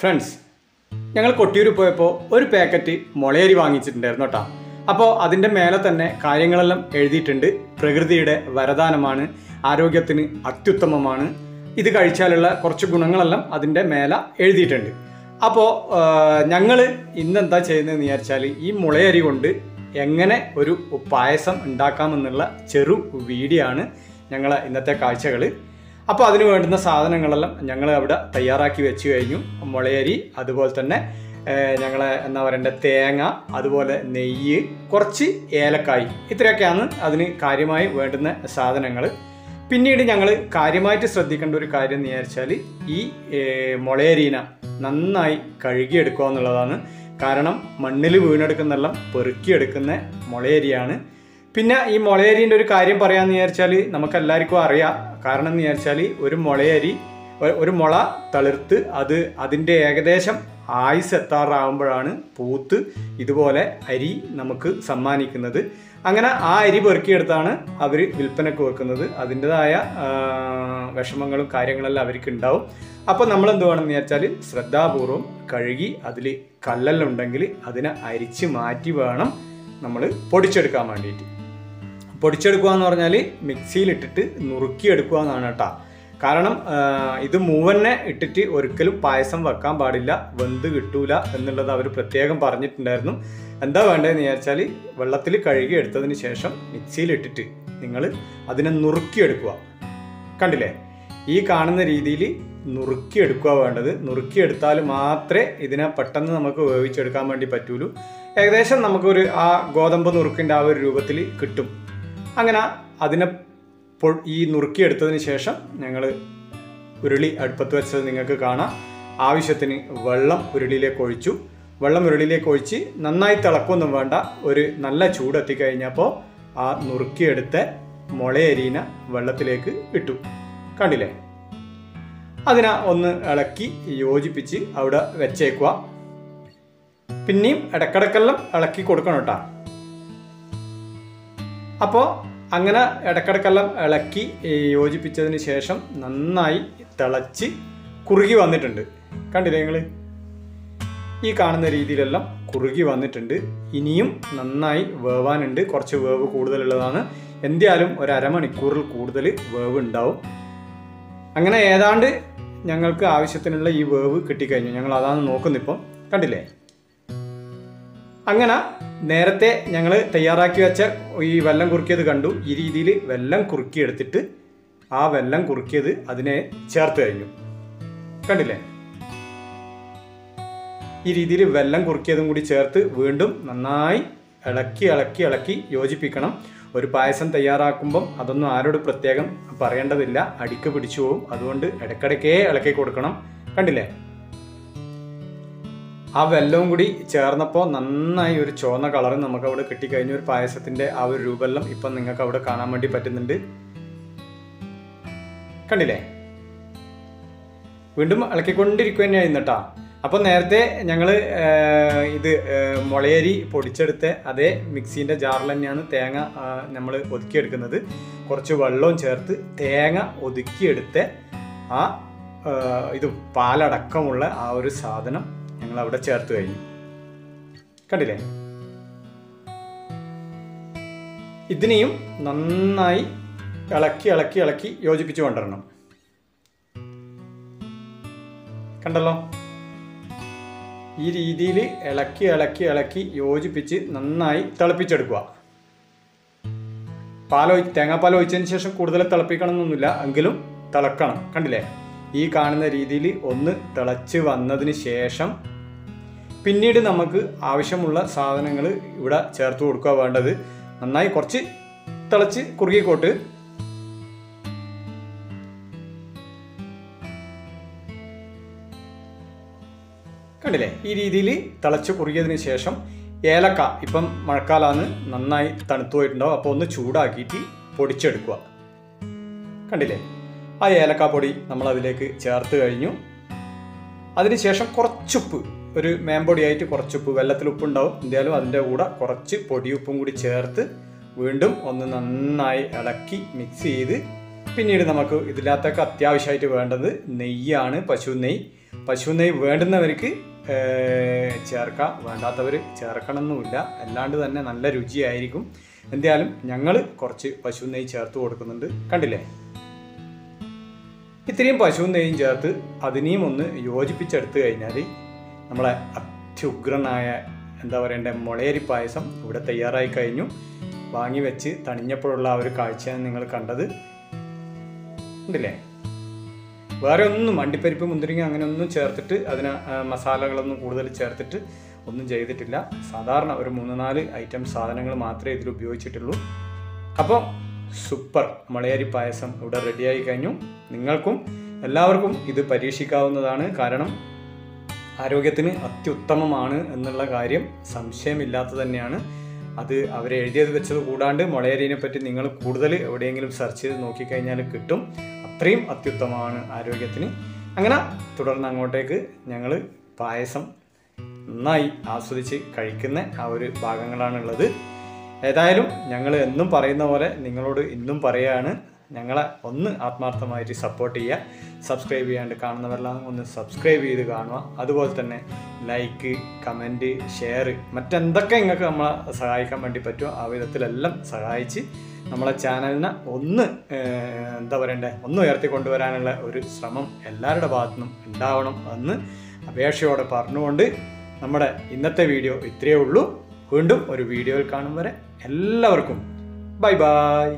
Friends ഞങ്ങൾ കൊട്ടിയൂർ പോയപ്പോൾ ഒരു പാക്കറ്റ് മുളയരി വാങ്ങിച്ചിട്ടുണ്ടായിരുന്നു കേട്ടോ അപ്പോൾ അതിന്റെ മേലെ തന്നെ കാര്യങ്ങളെല്ലാം എഴുതിയിട്ടുണ്ട്. പ്രകൃതിയുടെ വരദാനമാണ് ആരോഗ്യത്തിന് അത്യുത്തമമാണ്. ഇത് കഴിച്ചാലുള്ള കുറച്ച് ഗുണങ്ങളെല്ലാം അതിന്റെ മേലെ എഴുതിയിട്ടുണ്ട്. അപ്പോൾ ഞങ്ങൾ ഇന്നെന്താ ചെയ്യുന്നതെന്ന് വിചാരിച്ചാൽ ഈ മുളയരി കൊണ്ട് എങ്ങനെ ഒരു പായസം ഉണ്ടാക്കാമെന്നുള്ള ചെറു വീഡിയോ ആണ് ഞങ്ങളെ ഇന്നത്തെ കാഴ്ചകൾ അപ്പോൾ അതിന് വേണ്ടുന്ന സാധനങ്ങളെല്ലാം ഞങ്ങൾ അവിടെ തയ്യാറാക്കി വെച്ച് കഴിഞ്ഞു. മുളയരി അതുപോലെ തന്നെ ഞങ്ങൾ എന്താ പറയണ്ടേ തേങ്ങ അതുപോലെ നെയ്യ് കുറച്ച് ഏലക്കായ്. ഇത്രയൊക്കെയാണ് അതിന് കാര്യമായി വേണ്ടുന്ന സാധനങ്ങൾ പിന്നീട് ഞങ്ങൾ കാര്യമായിട്ട് ശ്രദ്ധിക്കേണ്ട ഒരു കാര്യം എന്ന് വിചാരിച്ചാൽ ഈ മുളയരീന നന്നായി കഴുകിയെടുക്കുക എന്നുള്ളതാണ്. കാരണം മണ്ണിൽ വീണെടുക്കുന്നെല്ലാം പെറുക്കിയെടുക്കുന്ന മുളയരിയാണ്. പിന്നെ ഈ മുളയരീന്റെ ഒരു കാര്യം പറയാമെന്ന് വിചാരിച്ചാൽ നമുക്കെല്ലാവർക്കും അറിയാം. കാരണം എന്ന് വിചാരിച്ചാൽ ഒരു മുളയരി ഒരു മുള തളിർത്ത് അത് അതിന്റെ ഏകദേശം ആയുസ് എത്താറാകുമ്പോഴാണ് പൂത്ത് ഇതുപോലെ അരി നമുക്ക് സമ്മാനിക്കുന്നത്. അങ്ങനെ ആ അരി പെറുക്കിയെടുത്താണ് അവർ വിൽപ്പനക്ക് വെക്കുന്നത്. അതിന്റെതായ വിഷമങ്ങളും കാര്യങ്ങളെല്ലാം അവർക്ക് ഉണ്ടാവും അപ്പോൾ നമ്മൾ എന്ത് വേണമെന്ന് വെച്ചാൽ ശ്രദ്ധാപൂർവം കഴുകി അതിൽ കല്ലെല്ലാം ഉണ്ടെങ്കിൽ അതിനെ അരിച്ച് മാറ്റി വേണം നമ്മൾ പൊടിച്ചെടുക്കാൻ വേണ്ടിയിട്ട്. പൊടിച്ചെടുക്കുക എന്ന് പറഞ്ഞാൽ മിക്സിയിലിട്ടിട്ട് നുറുക്കിയെടുക്കുക എന്നാണ് കേട്ടോ. കാരണം ഇത് മൂവന്നെ ഇട്ടിട്ട് ഒരിക്കലും പായസം വെക്കാൻ പാടില്ല വെന്ത് കിട്ടൂല എന്നുള്ളത് അവർ പ്രത്യേകം പറഞ്ഞിട്ടുണ്ടായിരുന്നു. എന്താ വേണ്ടതെന്ന് വിചാരിച്ചാൽ വെള്ളത്തിൽ കഴുകി എടുത്തതിന് ശേഷം മിക്സിയിലിട്ടിട്ട് നിങ്ങൾ അതിനെ നുറുക്കിയെടുക്കുക കണ്ടില്ലേ? ഈ കാണുന്ന രീതിയിൽ നുറുക്കിയെടുക്കുക വേണ്ടത്. നുറുക്കിയെടുത്താൽ മാത്രമേ ഇതിനെ പെട്ടെന്ന് നമുക്ക് വേവിച്ചെടുക്കാൻ വേണ്ടി പറ്റൂലൂ. ഏകദേശം നമുക്കൊരു ആ ഗോതമ്പ് നുറുക്കിന്റെ ആ ഒരു രൂപത്തിൽ കിട്ടും. അങ്ങനെ അതിനെ ഈ നുറുക്കിയെടുത്തതിന് ശേഷം ഞങ്ങൾ ഉരുളി അടുപ്പത്ത് വെച്ചത് നിങ്ങൾക്ക് കാണാം. ആവശ്യത്തിന് വെള്ളം ഉരുളിയിലേക്ക് ഒഴിച്ചു. വെള്ളം ഉരുളിയിലേക്ക് ഒഴിച്ച് നന്നായി തിളക്കൊന്നും വേണ്ട. ഒരു നല്ല ചൂട് എത്തിക്കഴിഞ്ഞപ്പോൾ ആ നുറുക്കിയെടുത്ത മുളയരീന വെള്ളത്തിലേക്ക് ഇട്ടു. കണ്ടില്ലേ? അതിനെ ഒന്ന് ഇളക്കി യോജിപ്പിച്ച് അവിടെ വെച്ചേക്കുക. പിന്നെയും ഇടക്കിടക്കെല്ലാം ഇളക്കി കൊടുക്കണം കേട്ടോ. അപ്പോൾ അങ്ങനെ ഇടക്കിടക്കെല്ലാം ഇളക്കി യോജിപ്പിച്ചതിന് ശേഷം നന്നായി തിളച്ച് കുറുകി വന്നിട്ടുണ്ട്. കണ്ടില്ലേ നിങ്ങൾ ഈ കാണുന്ന രീതിയിലെല്ലാം കുറുകി വന്നിട്ടുണ്ട്. ഇനിയും നന്നായി വേവാനുണ്ട്. കുറച്ച് വേവ് കൂടുതലുള്ളതാണ്. എന്തായാലും ഒരു അരമണിക്കൂറിൽ കൂടുതൽ വേവ് ഉണ്ടാവും അങ്ങനെ ഏതാണ്ട് ഞങ്ങൾക്ക് ആവശ്യത്തിനുള്ള ഈ വേവ് കിട്ടിക്കഴിഞ്ഞു. ഞങ്ങൾ അതാണ് നോക്കുന്നിപ്പം കണ്ടില്ലേ? അങ്ങനെ നേരത്തെ ഞങ്ങൾ തയ്യാറാക്കി വെച്ച ഈ വെല്ലം കുറുക്കിയത് കണ്ടു. ഈ രീതിയിൽ വെല്ലം കുറുക്കിയെടുത്തിട്ട് ആ വെല്ലം കുറുക്കിയത് അതിനെ ചേർത്ത് കഴിഞ്ഞു. കണ്ടില്ലേ? ഈ രീതിയിൽ വെല്ലം കുറുക്കിയതും കൂടി ചേർത്ത് വീണ്ടും നന്നായി ഇളക്കി ഇളക്കി ഇളക്കി യോജിപ്പിക്കണം. ഒരു പായസം തയ്യാറാക്കുമ്പം അതൊന്നും ആരോട് പ്രത്യേകം പറയേണ്ടതില്ല. അടിക്ക് പിടിച്ചു പോകും അതുകൊണ്ട് ഇടയ്ക്കിടയ്ക്കേ ഇളക്കി കൊടുക്കണം. കണ്ടില്ലേ? ആ വെല്ലവും കൂടി ചേർന്നപ്പോൾ നന്നായി ഒരു ചുവന്ന കളർ നമുക്ക് അവിടെ കിട്ടിക്കഴിഞ്ഞ. ഒരു പായസത്തിന്റെ ആ ഒരു രൂപെല്ലാം ഇപ്പം നിങ്ങൾക്ക് അവിടെ കാണാൻ വേണ്ടി പറ്റുന്നുണ്ട്. കണ്ടില്ലേ? വീണ്ടും ഇളക്കിക്കൊണ്ടിരിക്കുക തന്നെയാണ് കേട്ടോ അപ്പോൾ നേരത്തെ ഞങ്ങൾ ഇത് മുളയരി പൊടിച്ചെടുത്ത് അതേ മിക്സീന്റെ ജാറിൽ തന്നെയാണ് തേങ്ങ നമ്മൾ ഒതുക്കിയെടുക്കുന്നത്. കുറച്ച് വെള്ളവും ചേർത്ത് തേങ്ങ ഒതുക്കിയെടുത്ത് ആ ഇത് പാലടക്കമുള്ള ആ ഒരു സാധനം ഞങ്ങൾ അവിടെ ചേർത്ത് കഴിഞ്ഞു. കണ്ടില്ലേ? ഇതിനെയും നന്നായി ഇളക്കി ഇളക്കി ഇളക്കി യോജിപ്പിച്ച് കൊണ്ടുവരണം. കണ്ടല്ലോ? ഈ രീതിയിൽ ഇളക്കി ഇളക്കി ഇളക്കി യോജിപ്പിച്ച് നന്നായി തിളപ്പിച്ചെടുക്കുക. പാലൊഴി തേങ്ങാപ്പാൽ ഒഴിച്ചതിന് ശേഷം കൂടുതൽ തിളപ്പിക്കണമെന്നൊന്നുമില്ല എങ്കിലും തിളക്കണം. കണ്ടില്ലേ? ഈ കാണുന്ന രീതിയിൽ ഒന്ന് തിളച്ച് വന്നതിന് ശേഷം പിന്നീട് നമുക്ക് ആവശ്യമുള്ള സാധനങ്ങൾ ഇവിടെ ചേർത്ത് കൊടുക്കുക വേണ്ടത്. നന്നായി കുറച്ച് തിളച്ച് കുറുകിക്കോട്ട്. കണ്ടില്ലേ? ഈ രീതിയിൽ തിളച്ച് കുറുകിയതിന് ശേഷം ഏലക്ക ഇപ്പം മഴക്കാലമാണ് നന്നായി തണുത്തു പോയിട്ടുണ്ടാവും. അപ്പോൾ ഒന്ന് ചൂടാക്കിയിട്ട് പൊടിച്ചെടുക്കുക. കണ്ടില്ലേ? ആ ഏലക്കാപ്പൊടി പൊടി നമ്മൾ അതിലേക്ക് ചേർത്ത് കഴിഞ്ഞു. അതിനുശേഷം കുറച്ചുപ്പ് ഒരു മേമ്പൊടിയായിട്ട് കുറച്ചുപ്പ് വെള്ളത്തിൽ ഉപ്പുണ്ടാവും. എന്തായാലും അതിന്റെ കൂടെ കുറച്ച് പൊടിയുപ്പും കൂടി ചേർത്ത് വീണ്ടും ഒന്ന് നന്നായി ഇളക്കി മിക്സ് ചെയ്ത് പിന്നീട് നമുക്ക് ഇതിനകത്തൊക്കെ അത്യാവശ്യമായിട്ട് വേണ്ടത് നെയ്യാണ് പശു നെയ്യ്. പശു നെയ്യ് വേണ്ടുന്നവർക്ക് ചേർക്കാം. വേണ്ടാത്തവർ ചേർക്കണമെന്നുമില്ല. അല്ലാണ്ട് തന്നെ നല്ല രുചിയായിരിക്കും. എന്തായാലും ഞങ്ങൾ കുറച്ച് പശു നെയ്യ് ചേർത്ത് കൊടുക്കുന്നുണ്ട്. കണ്ടില്ലേ? ഇത്രയും പശു നെയ്യും ചേർത്ത് അതിനെയും ഒന്ന് യോജിപ്പിച്ചെടുത്ത് കഴിഞ്ഞാൽ നമ്മളെ അത്യുഗ്രനായ എന്താ പറയണ്ടേ മുളയരി പായസം ഇവിടെ തയ്യാറായി കഴിഞ്ഞു. വാങ്ങി വെച്ച് തണിഞ്ഞപ്പോഴുള്ള ആ ഒരു കാഴ്ചയാണ് നിങ്ങൾ കണ്ടത്. ഉണ്ടല്ലേ? വേറെ ഒന്നും അണ്ടിപ്പരിപ്പ് മുന്തിരിങ്ങ അങ്ങനെ ഒന്നും ചേർത്തിട്ട് അതിന് മസാലകളൊന്നും കൂടുതൽ ചേർത്തിട്ട് ഒന്നും ചെയ്തിട്ടില്ല. സാധാരണ ഒരു മൂന്ന് നാല് ഐറ്റം സാധനങ്ങൾ മാത്രമേ ഇതിൽ ഉപയോഗിച്ചിട്ടുള്ളൂ. അപ്പോൾ സൂപ്പർ. മുളയരി പായസം ഇവിടെ റെഡിയായി കഴിഞ്ഞു. നിങ്ങൾക്കും എല്ലാവർക്കും ഇത് പരീക്ഷിക്കാവുന്നതാണ്. കാരണം ആരോഗ്യത്തിന് അത്യുത്തമമാണ് എന്നുള്ള കാര്യം സംശയമില്ലാത്ത തന്നെയാണ്. അത് അവർ എഴുതിയത് വെച്ചത് കൂടാണ്ട് മുളയരിനെ പറ്റി നിങ്ങൾ കൂടുതൽ എവിടെയെങ്കിലും സെർച്ച് ചെയ്ത് നോക്കിക്കഴിഞ്ഞാൽ കിട്ടും. അത്രയും അത്യുത്തമമാണ് ആരോഗ്യത്തിന്. അങ്ങനെ തുടർന്ന് അങ്ങോട്ടേക്ക് ഞങ്ങൾ പായസം നന്നായി ആസ്വദിച്ച് കഴിക്കുന്ന ആ ഒരു ഭാഗങ്ങളാണുള്ളത്. ഏതായാലും ഞങ്ങൾ എന്നും പറയുന്ന പോലെ നിങ്ങളോട് ഇന്നും പറയുകയാണ് ഞങ്ങളെ ഒന്ന് ആത്മാർത്ഥമായിട്ട് സപ്പോർട്ട് ചെയ്യുക. സബ്സ്ക്രൈബ് ചെയ്യാണ്ട് കാണുന്നവരെല്ലാം ഒന്ന് സബ്സ്ക്രൈബ് ചെയ്ത് കാണുക. അതുപോലെ തന്നെ ലൈക്ക് കമന്റ് ഷെയർ മറ്റെന്തൊക്കെ നിങ്ങൾക്ക് നമ്മളെ സഹായിക്കാൻ വേണ്ടി പറ്റുമോ ആ വിധത്തിലെല്ലാം സഹായിച്ച് നമ്മളെ ചാനലിനെ ഒന്ന് എന്താ പറയണ്ടേ ഒന്ന് ഉയർത്തി കൊണ്ടുവരാനുള്ള ഒരു ശ്രമം എല്ലാവരുടെ ഭാഗത്തു നിന്നും ഉണ്ടാവണം എന്ന് അപേക്ഷയോടെ പറഞ്ഞുകൊണ്ട് നമ്മുടെ ഇന്നത്തെ വീഡിയോ ഇത്രയേ ഉള്ളൂ. വീണ്ടും ഒരു വീഡിയോയിൽ കാണും വരെ എല്ലാവർക്കും ബൈ ബൈ